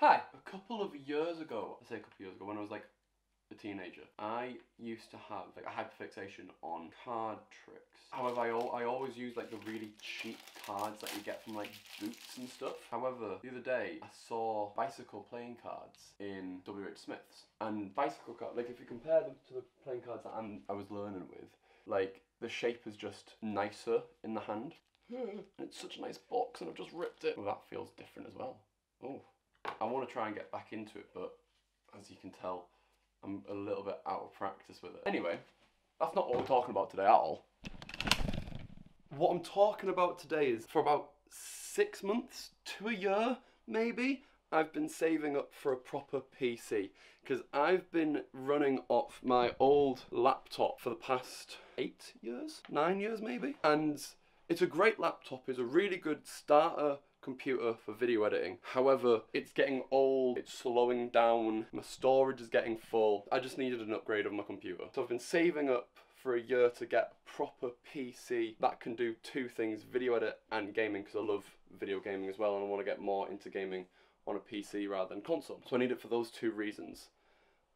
Hi. A couple of years ago, I say a couple of years ago, when I was like a teenager, I used to have like a hyperfixation on card tricks. However, I, al- I always use like the really cheap cards that you get from like boots and stuff. However, the other day I saw bicycle playing cards in WH Smith's, and bicycle cards like if you compare them to the playing cards that I'm, I was learning with, like the shape is just nicer in the hand. It's such a nice box, and I've just ripped it. Well, that feels different as well. Oh, I want to try and get back into it, but as you can tell, I'm a little bit out of practice with it. Anyway, that's not what we're talking about today at all. What I'm talking about today is for about six months to a year, maybe, I've been saving up for a proper PC because I've been running off my old laptop for the past eight years, nine years maybe, and it's a great laptop. It's a really good starter computer for video editing. However, it's getting old, it's slowing down, my storage is getting full. I just needed an upgrade of my computer. So I've been saving up for a year to get a proper PC that can do two things, video edit and gaming because I love video gaming as well and I want to get more into gaming on a PC rather than console. So I need it for those two reasons.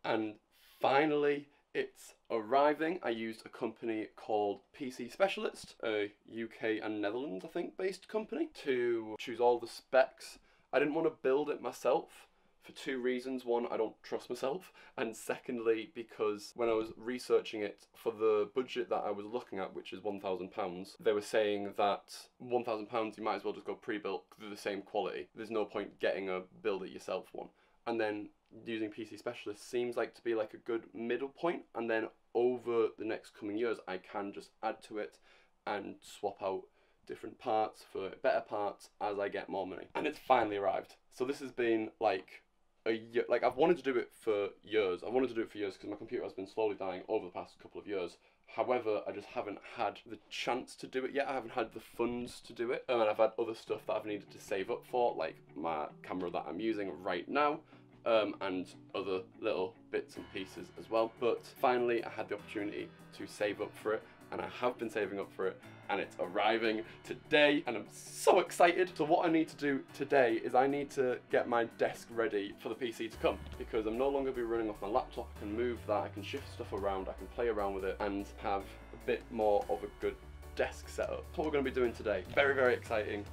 And finally, it's arriving. I used a company called PC Specialist, a UK and Netherlands, I think, based company, to choose all the specs. I didn't want to build it myself for two reasons. One, I don't trust myself, and secondly, because when I was researching it for the budget that I was looking at, which is £1,000, they were saying that £1,000 you might as well just go pre built they're the same quality. There's no point getting a build it yourself one. And then using PC Specialist seems like to be like a good middle point, and then over the next coming years, I can just add to it and swap out different parts for better parts as I get more money. And it's finally arrived. So this has been like a year, like I've wanted to do it for years. I wanted to do it for years because my computer has been slowly dying over the past couple of years. However, I just haven't had the chance to do it yet. I haven't had the funds to do it. Um, and I've had other stuff that I've needed to save up for, like my camera that I'm using right now. Um, and other little bits and pieces as well. But finally, I had the opportunity to save up for it, and I have been saving up for it, and it's arriving today, and I'm so excited. So what I need to do today is I need to get my desk ready for the PC to come, because I'm no longer be running off my laptop. I can move that, I can shift stuff around, I can play around with it, and have a bit more of a good desk setup. That's what we're going to be doing today. Very, very exciting.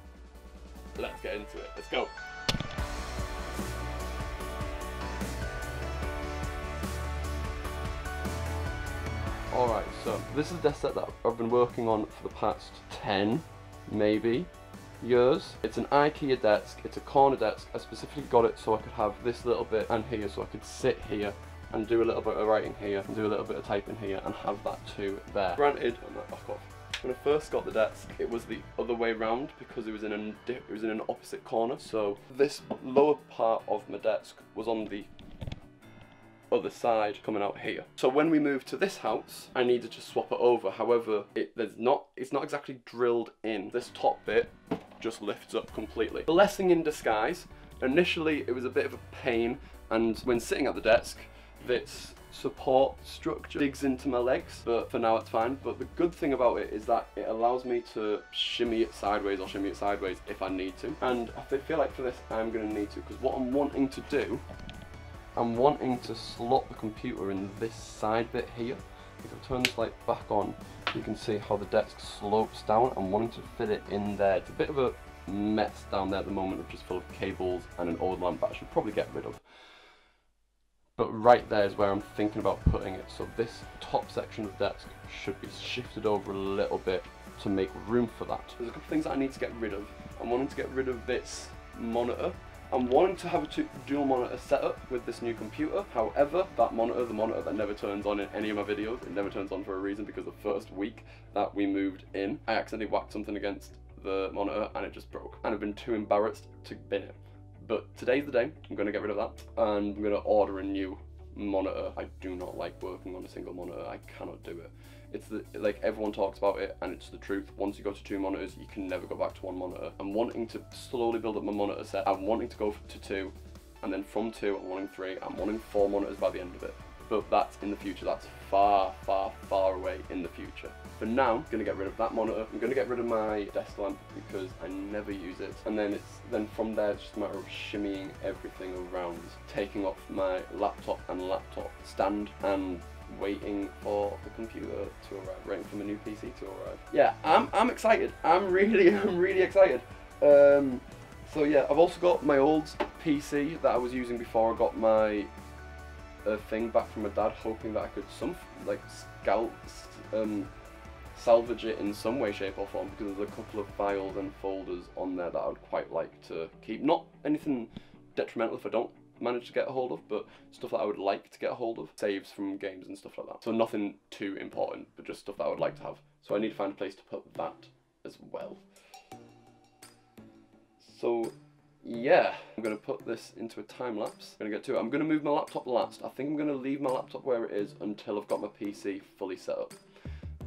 Let's get into it. Let's go. Alright, so this is desk set that I've been working on for the past 10, maybe, years. It's an IKEA desk, it's a corner desk. I specifically got it so I could have this little bit and here so I could sit here and do a little bit of writing here and do a little bit of typing here and have that too there. Granted, off. When I first got the desk, it was the other way round because it was in an it was in an opposite corner. So this lower part of my desk was on the other side coming out here. So when we moved to this house, I needed to swap it over. However, it there's not it's not exactly drilled in. This top bit just lifts up completely. Blessing in disguise. Initially, it was a bit of a pain, and when sitting at the desk, this support structure digs into my legs, but for now it's fine. But the good thing about it is that it allows me to shimmy it sideways or shimmy it sideways if I need to. And I feel like for this, I'm gonna need to, because what I'm wanting to do I'm wanting to slot the computer in this side bit here. If I turn this light back on, you can see how the desk slopes down. I'm wanting to fit it in there. It's a bit of a mess down there at the moment of just full of cables and an old lamp that I should probably get rid of. But right there is where I'm thinking about putting it. So this top section of the desk should be shifted over a little bit to make room for that. There's a couple of things that I need to get rid of. I'm wanting to get rid of this monitor I'm wanting to have a dual monitor setup with this new computer. However, that monitor, the monitor that never turns on in any of my videos, it never turns on for a reason because the first week that we moved in, I accidentally whacked something against the monitor and it just broke. And I've been too embarrassed to bin it. But today's the day, I'm going to get rid of that and I'm going to order a new monitor. I do not like working on a single monitor, I cannot do it. It's the, like everyone talks about it and it's the truth. Once you go to two monitors, you can never go back to one monitor. I'm wanting to slowly build up my monitor set. I'm wanting to go to two and then from two, I'm wanting three. I'm wanting four monitors by the end of it. But that's in the future, that's far, far, far away in the future. For now, I'm gonna get rid of that monitor. I'm gonna get rid of my desk lamp because I never use it. And then it's then from there, it's just a matter of shimmying everything around, taking off my laptop and laptop stand and waiting for the computer to arrive, waiting for my new PC to arrive. Yeah, I'm, I'm excited. I'm really, I'm really excited. Um, so yeah, I've also got my old PC that I was using before I got my uh, thing back from my dad, hoping that I could some like um, salvage it in some way, shape or form because there's a couple of files and folders on there that I would quite like to keep. Not anything detrimental if I don't manage to get a hold of, but stuff that I would like to get a hold of, saves from games and stuff like that. So nothing too important, but just stuff that I would like to have. So I need to find a place to put that as well. So yeah, I'm going to put this into a time lapse. I'm going to get to it. I'm going to move my laptop last. I think I'm going to leave my laptop where it is until I've got my PC fully set up.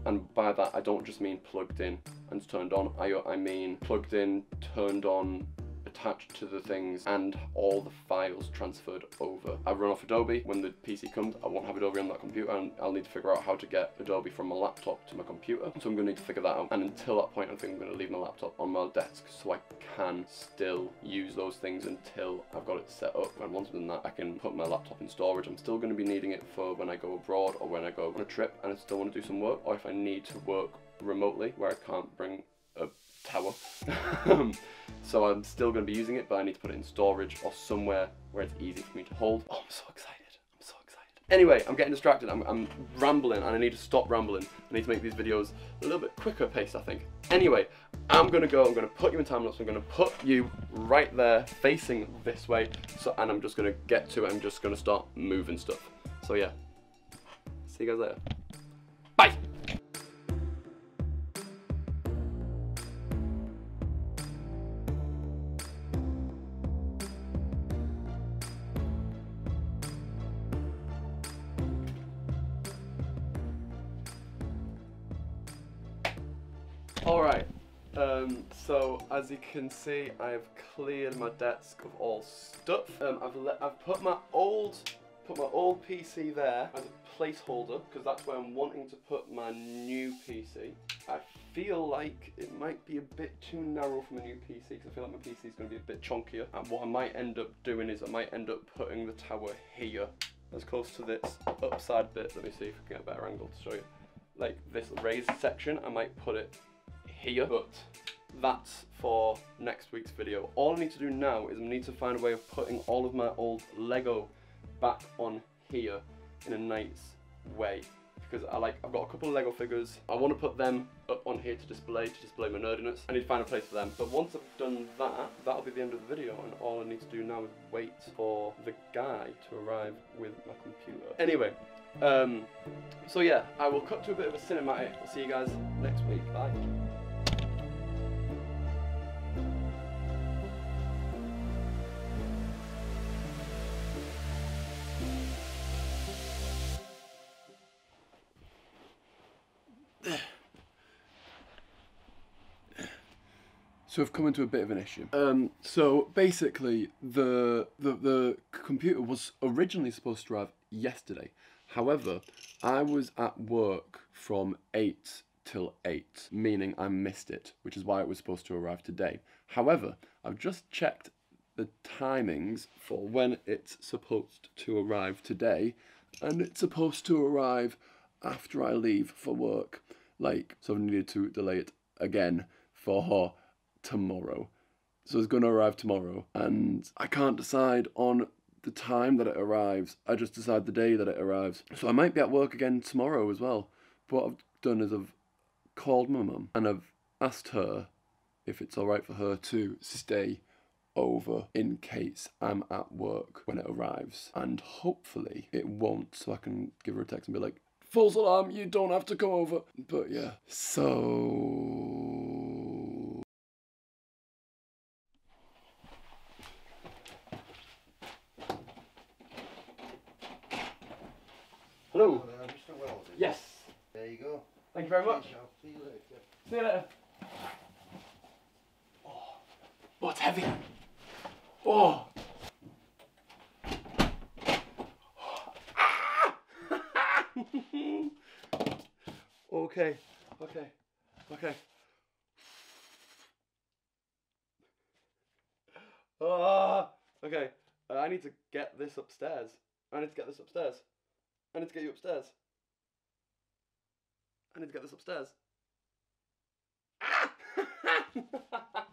And by that, I don't just mean plugged in and turned on. I, I mean plugged in, turned on, attached to the things and all the files transferred over. I run off Adobe. When the PC comes, I won't have Adobe on that computer and I'll need to figure out how to get Adobe from my laptop to my computer. So I'm going to need to figure that out. And until that point, I think I'm going to leave my laptop on my desk so I can still use those things until I've got it set up. And once I've done that, I can put my laptop in storage. I'm still going to be needing it for when I go abroad or when I go on a trip and I still want to do some work or if I need to work remotely where I can't bring a tower. so I'm still going to be using it, but I need to put it in storage or somewhere where it's easy for me to hold. Oh, I'm so excited. I'm so excited. Anyway, I'm getting distracted. I'm, I'm rambling and I need to stop rambling. I need to make these videos a little bit quicker paced, I think. Anyway, I'm going to go. I'm going to put you in time lapse. I'm going to put you right there facing this way. So, and I'm just going to get to it. I'm just going to start moving stuff. So yeah, see you guys later. Bye. Alright, um, so as you can see, I've cleared my desk of all stuff. Um, I've, I've put my old put my old PC there as a placeholder because that's where I'm wanting to put my new PC. I feel like it might be a bit too narrow for my new PC because I feel like my PC is going to be a bit chunkier. And what I might end up doing is I might end up putting the tower here as close to this upside bit. Let me see if I can get a better angle to show you. Like this raised section, I might put it here, but that's for next week's video. All I need to do now is I need to find a way of putting all of my old Lego back on here in a nice way because I like I've got a couple of Lego figures. I want to put them up on here to display to display my nerdiness. I need to find a place for them. But once I've done that, that'll be the end of the video and all I need to do now is wait for the guy to arrive with my computer. Anyway, um, so yeah, I will cut to a bit of a cinematic. I'll see you guys next week. Bye. So I've come into a bit of an issue. Um, so basically, the, the the computer was originally supposed to arrive yesterday. However, I was at work from eight till eight, meaning I missed it, which is why it was supposed to arrive today. However, I've just checked the timings for when it's supposed to arrive today, and it's supposed to arrive after I leave for work. Like, so I've needed to delay it again for tomorrow. So it's going to arrive tomorrow, and I can't decide on the time that it arrives. I just decide the day that it arrives. So I might be at work again tomorrow as well. But what I've done is I've called my mum and I've asked her if it's alright for her to stay over in case I'm at work when it arrives. And hopefully it won't, so I can give her a text and be like, false alarm, you don't have to come over. But yeah, so. Hello. Hello there, Mr. Weldon. Yes. There you go. Thank you very much. See you later. See you later. Oh, it's heavy. Oh. Okay. Okay. Okay. Ah. Okay. Uh, I need to get this upstairs. I need to get this upstairs. I need to get you upstairs. I need to get this upstairs. Ah!